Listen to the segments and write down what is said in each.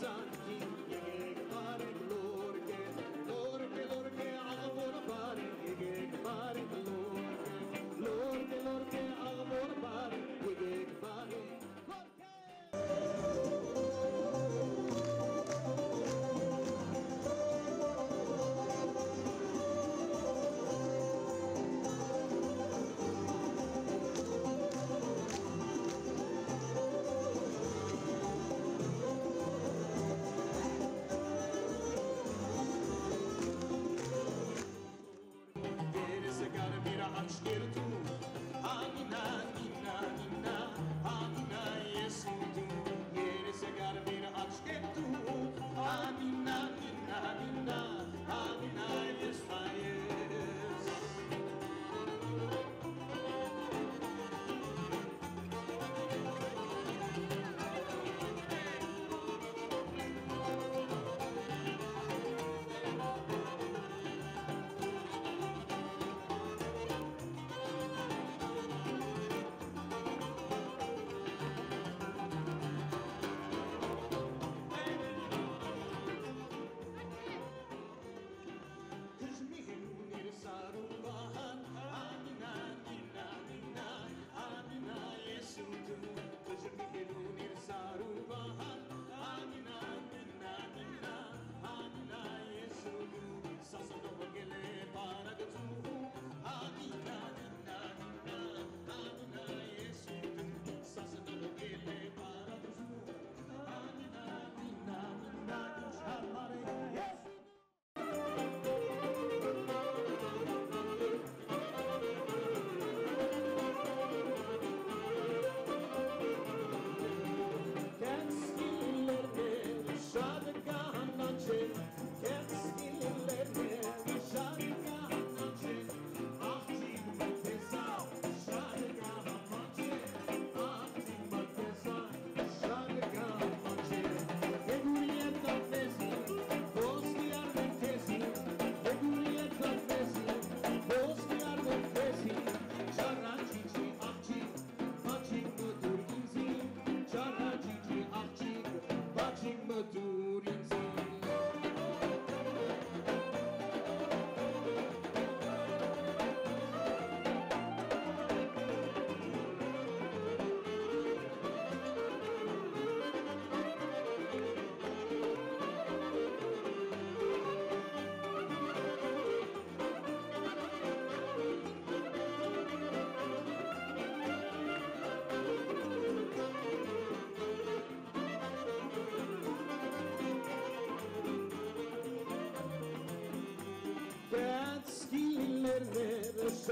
sun.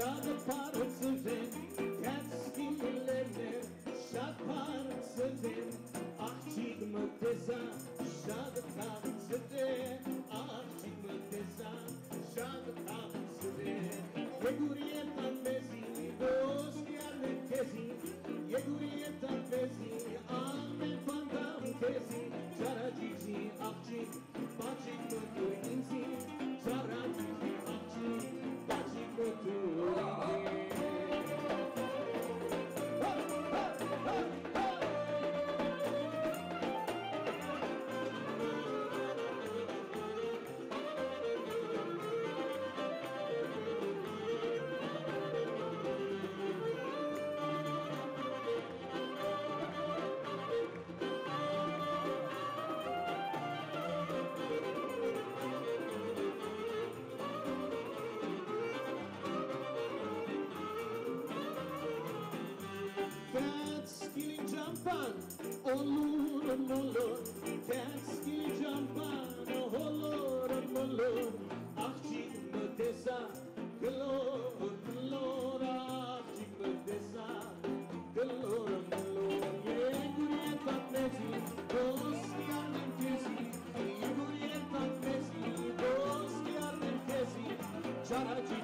Brother Parts of Tęskni jampan, olor molo Tęskni jampan, olor molo Ahçim desa, glor glor Ahçim desa, glor glor Ye gurye tatmezi, dost yardım kezi Ye gurye tatmezi, dost yardım kezi Çaracı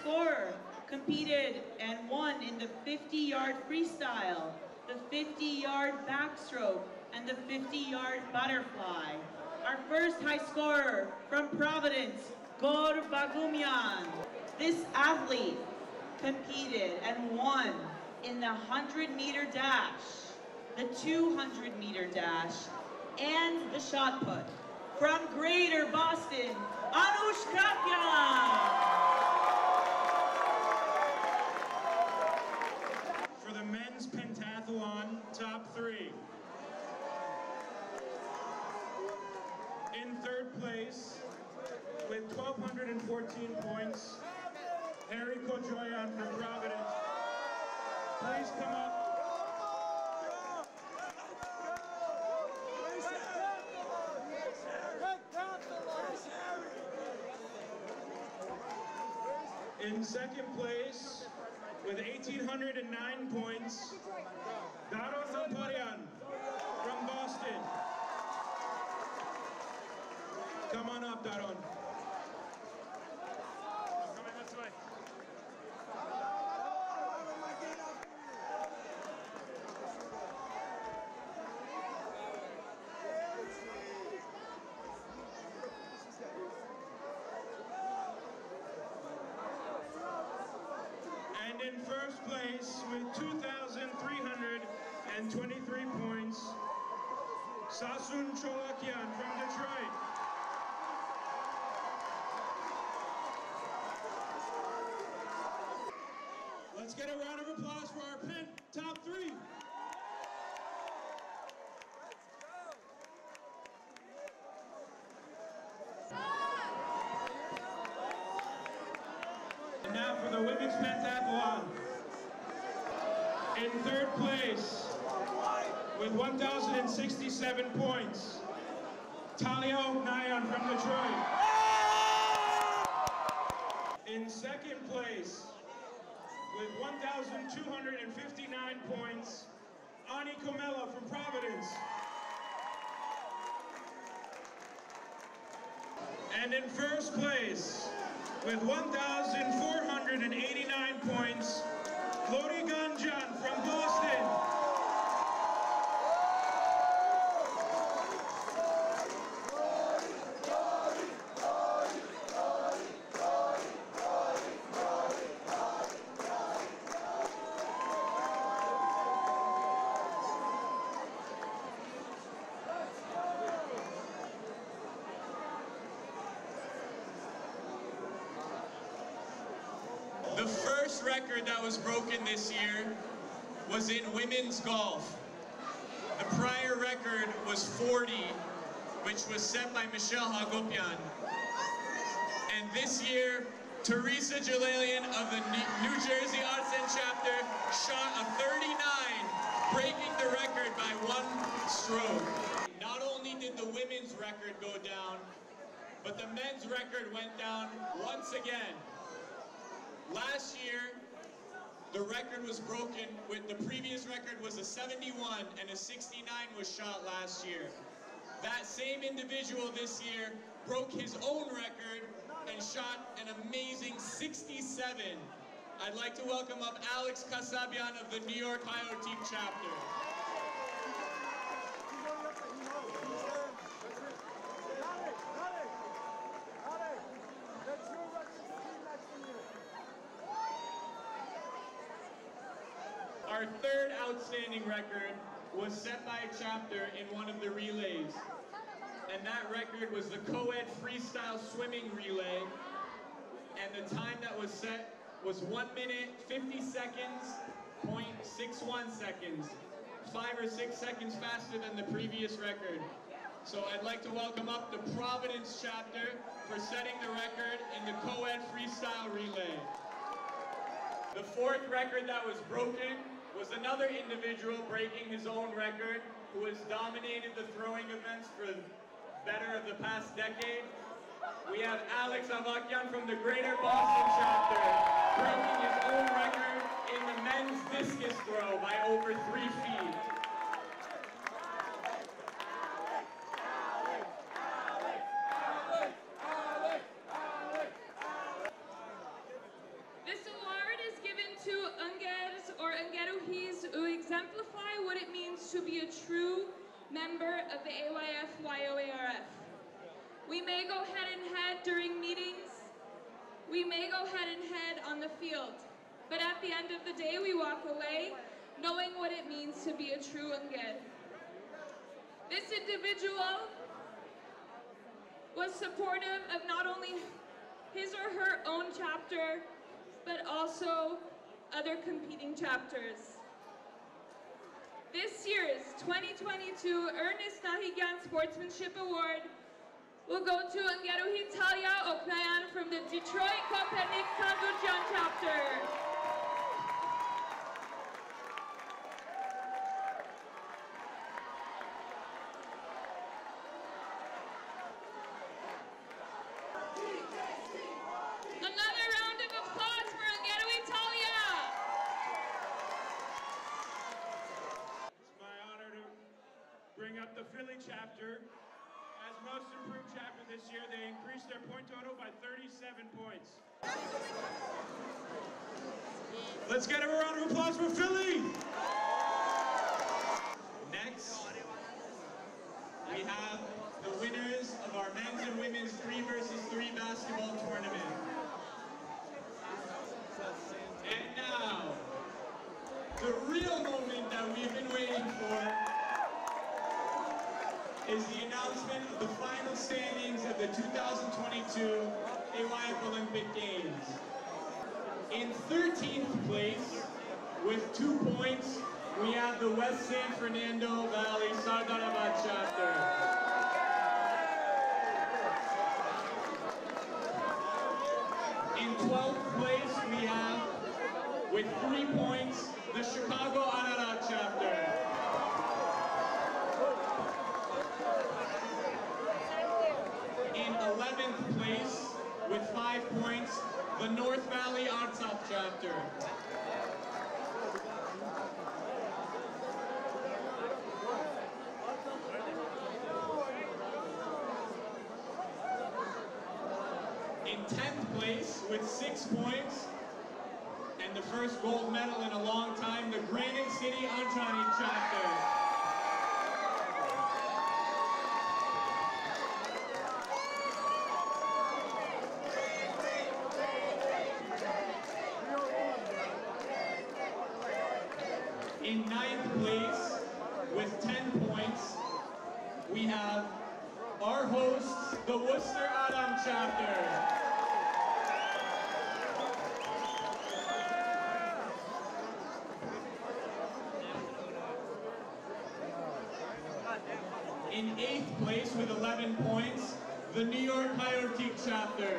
scorer, competed and won in the 50-yard freestyle, the 50-yard backstroke, and the 50-yard butterfly. Our first high scorer from Providence, Gor Bagumian. This athlete competed and won in the 100-meter dash, the 200-meter dash, and the shot put. From Greater Boston, In second place, with 1,809 points, Daron Lamparian from Boston. Come on up, Daron. Coming this way. And in first place with 2,323 points, Sasun Cholakian from Detroit. Let's get a round of applause for our Penn top three. And now for the women's pentathlon. In third place, with 1,067 points, Talia Oknayan from Detroit. In second place, with 1,259 points, Ani Comella from Providence. And in first place, with 1,489 points, Lori Ganjan from Boston. The first record that was broken this year was in women's golf. The prior record was 40, which was set by Michelle Hagopian. And this year, Teresa Jalalian of the New Jersey Arsen chapter shot a 39, breaking the record by one stroke. Not only did the women's record go down, but the men's record went down once again. Last year, the record was broken with the previous record was a 71 and a 69 was shot last year. That same individual this year broke his own record and shot an amazing 67. I'd like to welcome up Alex Kasabian of the New York Team chapter. Third outstanding record was set by a chapter in one of the relays. And that record was the co-ed freestyle swimming relay. And the time that was set was 1 minute 50 seconds, 0.61 seconds. Five or six seconds faster than the previous record. So I'd like to welcome up the Providence chapter for setting the record in the co-ed freestyle relay. The fourth record that was broken was another individual breaking his own record who has dominated the throwing events for better of the past decade. We have Alex Avakian from the Greater Boston chapter breaking his own record in the men's discus throw by over three feet. This award is given to Ungers or Ungeruhis who exemplify what it means to be a true member of the AYF YOARF. We may go head in head during meetings, we may go head in head on the field, but at the end of the day, we walk away knowing what it means to be a true Unger. This individual was supportive of not only his or her own chapter, but also other competing chapters. This year's 2022 Ernest Nahigian Sportsmanship Award will go to Ungeruhi Talia Oknayan from the Detroit Kopernik Tandourjian chapter. Another round of applause for Ungeruhi Talia. It's my honor to bring up the Philly chapter. As most improved chapter this year, they increased their point total by 37 points. Let's get a round of applause for Philly! Next, we have the winners of our men's and women's 3 versus 3 basketball tournament. And now, the real moment that we've been waiting for is the announcement of the final standings of the 2022 AYF Olympic Games. In 13th place, with two points, we have the West San Fernando Valley Sardarabad chapter. In 12th place, we have, with three points, the Chicago Ararat chapter. In 11th place, with five points, the North Valley Artsakh chapter. In 10th place, with six points, and the first gold medal in a long time, the Granite City Anjani chapter. In ninth place, with 10 points, we have our hosts, the Worcester Aram chapter. In eighth place with 11 points, the New York Hyortik chapter.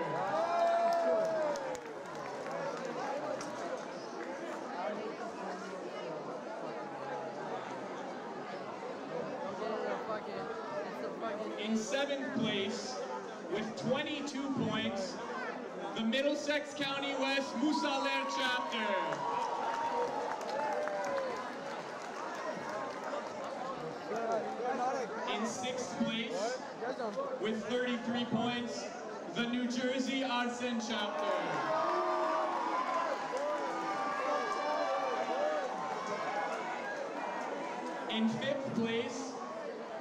In seventh place, with 22 points, the Middlesex County West Musaler chapter. In sixth place, with 33 points, the New Jersey Arsen chapter. In fifth place,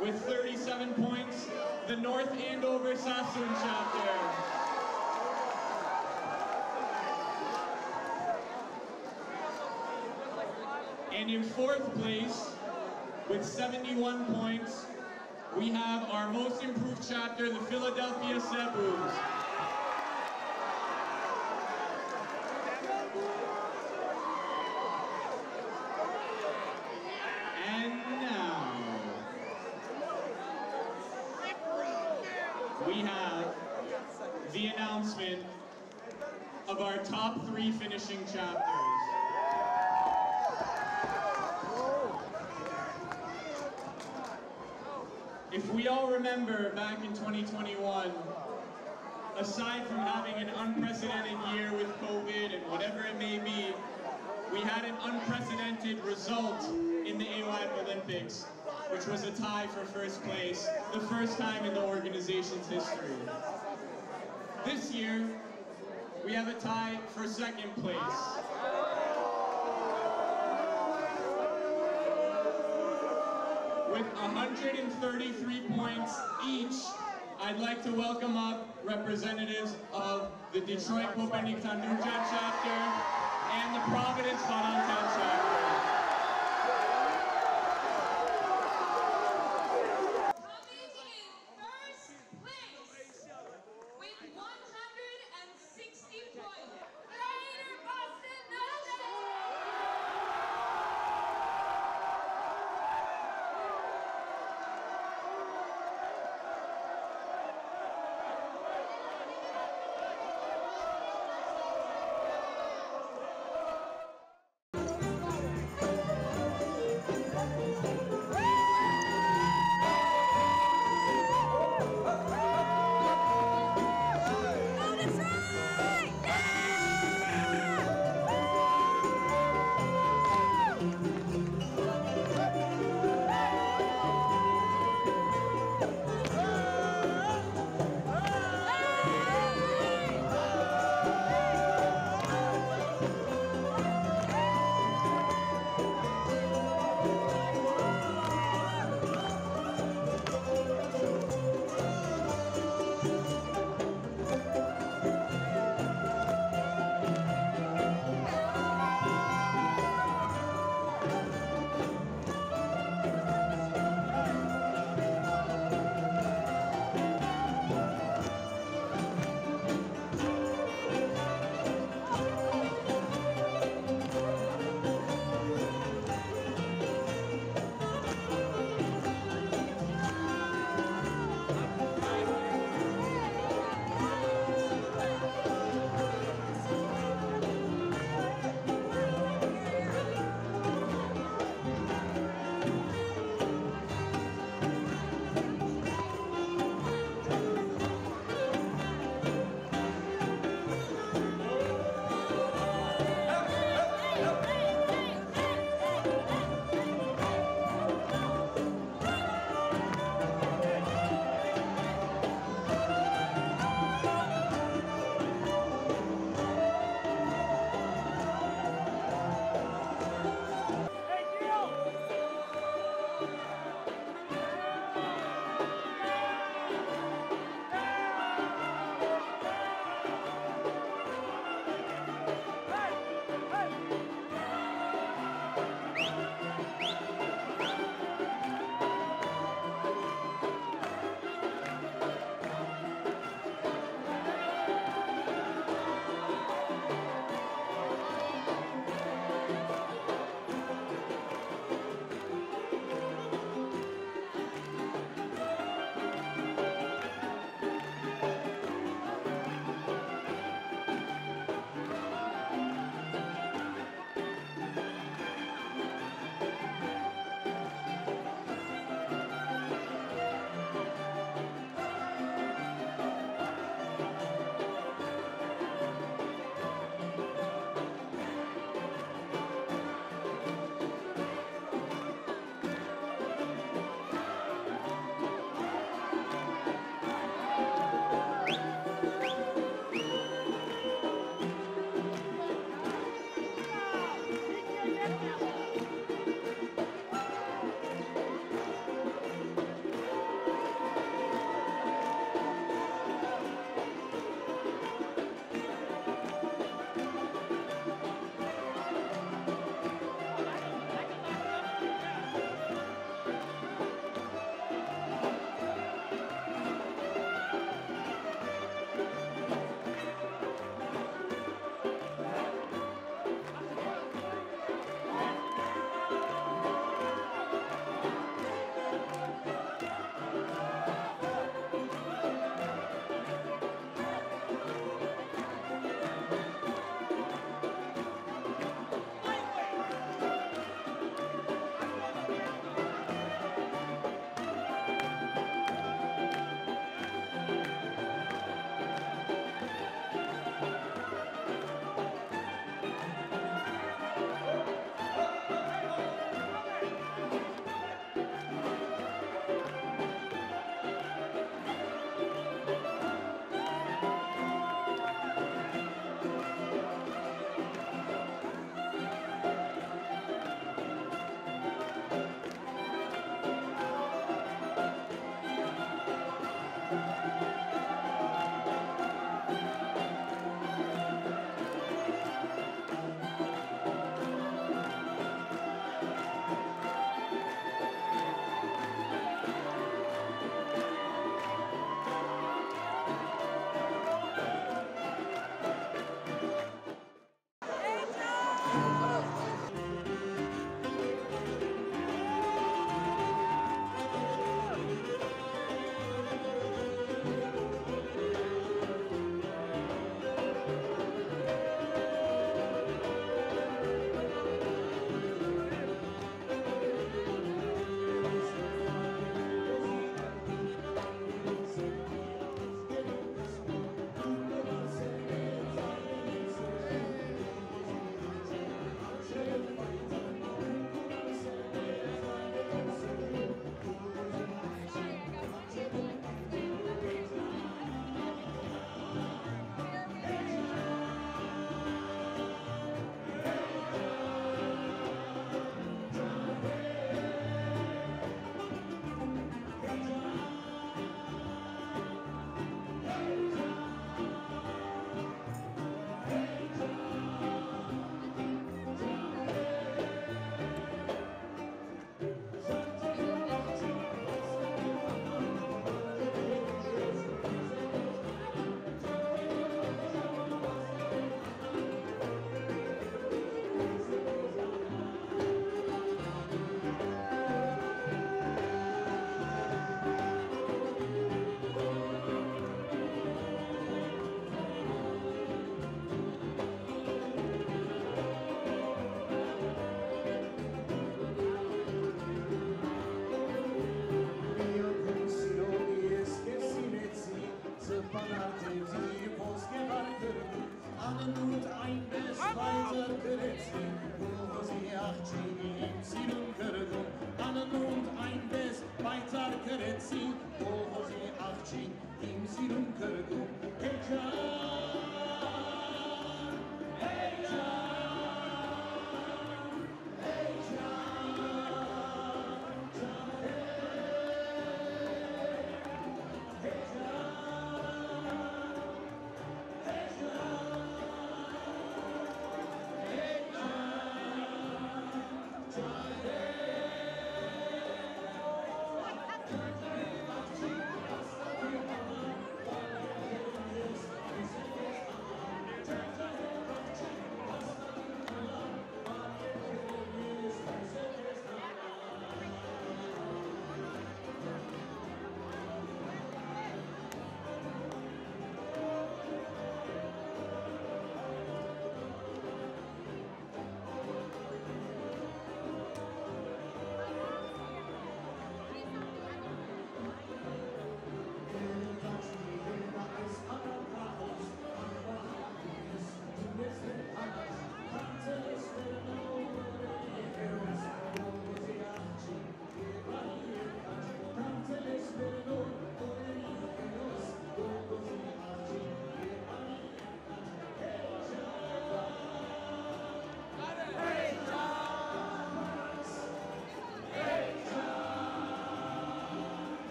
with 37 points, the North Andover Sassoun chapter. And in fourth place, with 71 points, we have our most improved chapter, the Philadelphia Sebouh. And now, we have the announcement of our top three finishing chapters. We all remember back in 2021, aside from having an unprecedented year with COVID and whatever it may be, we had an unprecedented result in the AYF Olympics, which was a tie for first place, the first time in the organization's history. This year, we have a tie for second place. With 133 points each, I'd like to welcome up representatives of the Detroit Kopernik Tandourjian chapter and the Providence Varantian chapter.